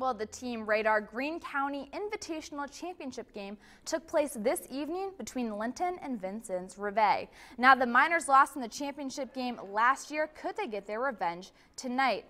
Well, the Team Raydar Greene County Invitational Championship game took place this evening between Linton and Vincennes Rivet. Now, the Miners lost in the championship game last year. Could they get their revenge tonight?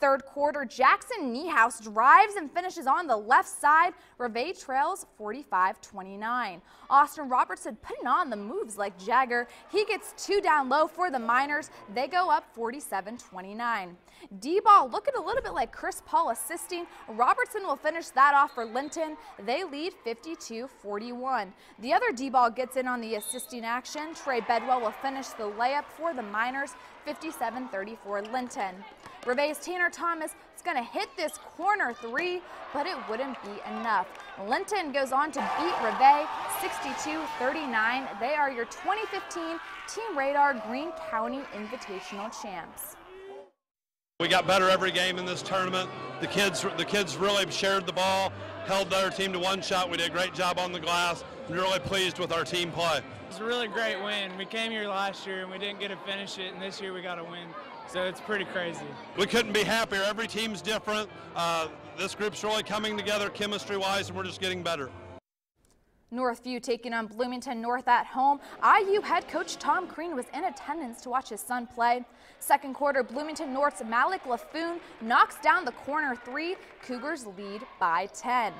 Third quarter, Jackson Niehaus drives and finishes on the left side. Rivet trails 45-29. Austin Robertson putting on the moves like Jagger. He gets two down low for the Miners. They go up 47-29. D-ball looking a little bit like Chris Paul assisting. Robertson will finish that off for Linton. They lead 52-41. The other D-ball gets in on the assisting action. Trey Bedwell will finish the layup for the Miners 57-34 Linton. Rivet's Tanner Thomas is going to hit this corner three, but it wouldn't be enough. Linton goes on to beat Rivet 62-39. They are your 2015 Team Raydar Greene County Invitational champs. We got better every game in this tournament. The kids, the kids really shared the ball, held their team to one shot. We did a great job on the glass. We're really pleased with our team play. It's a really great win. We came here last year and we didn't get to finish it, and this year we got a win. So it's pretty crazy. We couldn't be happier. Every team's different. Uh, this group's really coming together chemistry-wise, and we're just getting better. Northview taking on Bloomington North at home. IU head coach Tom Crean was in attendance to watch his son play. Second quarter, Bloomington North's Malik Laffoon knocks down the corner three. Cougars lead by 10.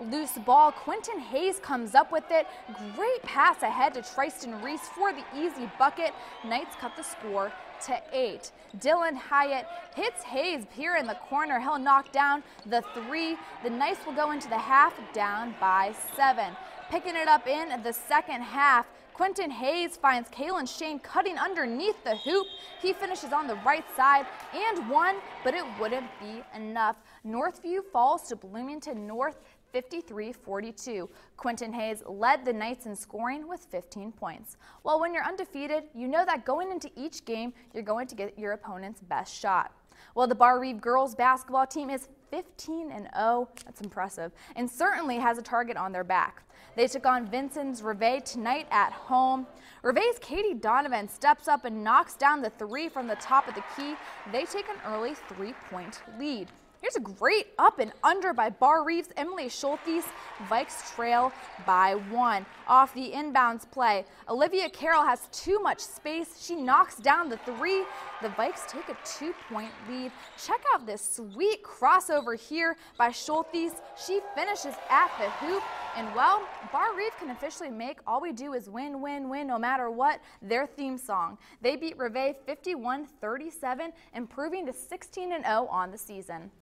Loose ball, Quentin Hayes comes up with it. Great pass ahead to Tristan Reese for the easy bucket. Knights cut the score to eight. Dylan Hyatt hits Hayes here in the corner. He'll knock down the three. The Knights will go into the half down by seven. Picking it up in the second half, Quentin Hayes finds Kalen Shane cutting underneath the hoop. He finishes on the right side and one, but it wouldn't be enough. Northview falls to Bloomington North 53-42. Quentin Hayes led the Knights in scoring with 15 points. Well, when you're undefeated, you know that going into each game, you're going to get your opponent's best shot. Well, the Barr-Reeve girls basketball team is 15 and 0. That's impressive. And certainly has a target on their back. They took on Vincennes Rivet tonight at home. Rivet's Katie Donovan steps up and knocks down the three from the top of the key. They take an early three-point lead. Here's a great up and under by Barr-Reeve's. Emily Schultes. Vikes trail by one. Off the inbounds play, Olivia Carroll has too much space. She knocks down the three. The Vikes take a two-point lead. Check out this sweet crossover here by Schultes. She finishes at the hoop. And well, Barr-Reeve can officially make All We Do Is Win, Win, Win no matter what their theme song. They beat Rivet 51-37, improving to 16-0 on the season.